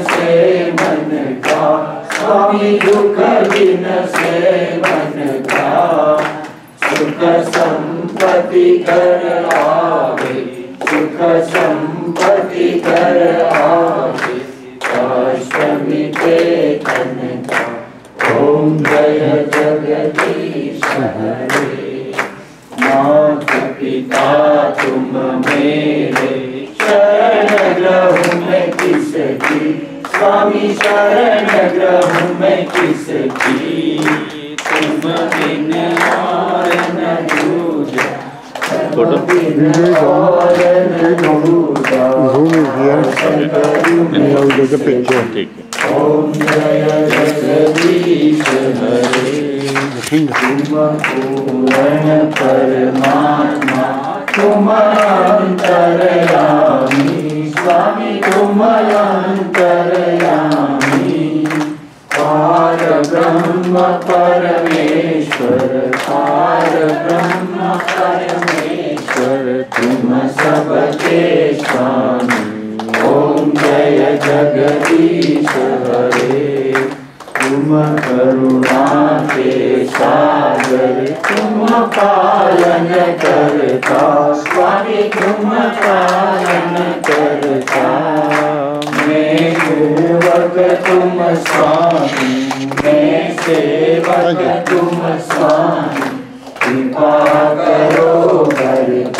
से मन का स्वामी दुख दिन से मन का सुख संपत्ति कर आवे सुख संपत्ति कर आवे कष्ट मिटे तन का ओम जय जगदीश हरे माता पिता तुम मेरे शरण ग्रह में किसकी स्वामी शरण ग्रह में किसकी तुम बिन और न दूजा फ़ोटो? बिन और न दूजा Zoom is here. Now we a picture. ठीक ओम जय जगदीश हरे The finger. स्वामी ओम जय जगदीश हरे तुम करुणा के सागर तुम पालन करता स्वामी तुम पालन करता मैं सेवक तुम स्वामी मैं सेवक तुम स्वामी कृपा करो भरता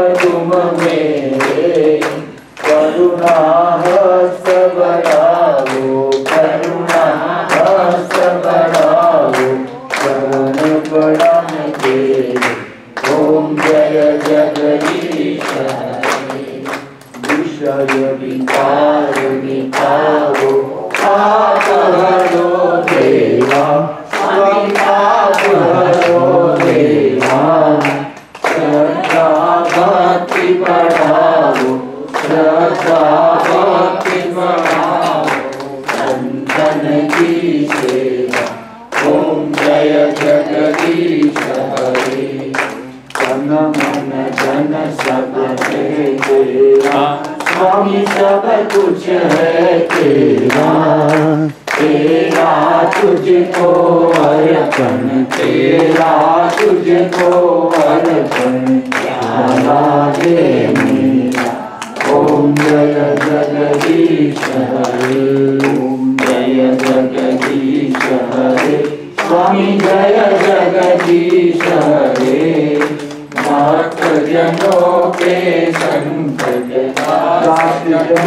तुम मेरे स्वामी सब कुछ है तेरा। तेरा तुझको अर्पण, तेरा तुझको अर्पण, प्यारा दे ओम जय जगदीश हरे। ओम जय जगदीश हरे। स्वामी जय जगदीश हरे। भक्त जनों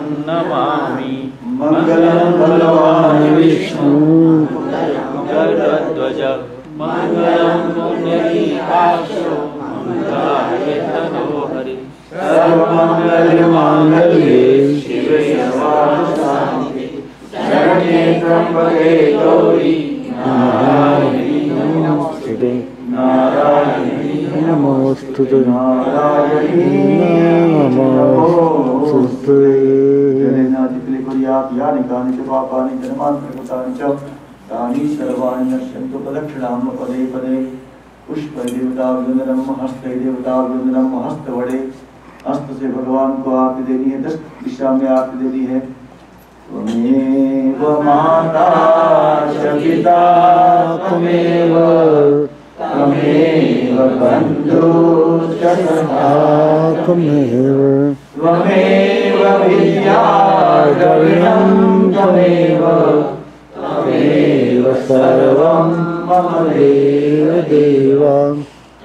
नमामि। मङ्गलं भगवान् विष्णु। गरुडध्वज मङ्गलं पुण्डरीकाक्षो मङ्गलाय तनो हरि सर्वमङ्गलमाङ्गल्ये शिवे त्र्यम्बके गौरी। नारायणी नमोस्तुते। नारायणी नमोस्तुते। नारायणी जनेनातिक्ले कानि च पापानि जन्मान्तरकृतानि च तानि सर्वाणि नश्यन्तु प्रदक्षिणां पदे पदे। पुष्प देवताभिवंदनम हस्त देवताभिवंदनम हस्त से भगवान को आप देनी है दस दिशा में आप देनी है। त्वमेव माता च पिता त्वमेव त्वमेव बन्धुश्च सखा त्वमेव। त्वमेव विद्या त्वमेव त्वमेव सर्वं मम देव। देव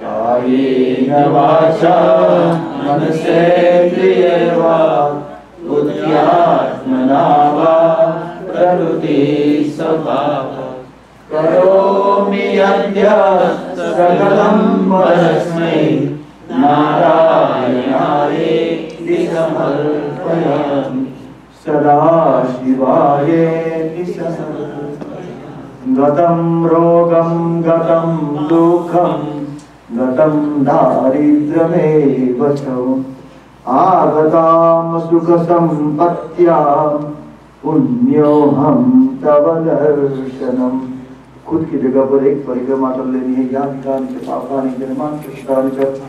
कायेन वाचा मनसेन्द्रियैर्वा बुद्ध्यात्मना वा प्रकृति स्वभावः। करोमि अद्य सकलं परस्मै नारायणाय समर्पयामि सदा शिवाय गतं रोगं, गतं दुःखं, गतं दारिद्र्यमेव च। आगतां सुखसम्पत्त्या पुण्योऽहं तव दर्शनम्। खुद की जगह पर एक परिक्रमा कर लेनी है या निकाल के पापानी कृष्णानि च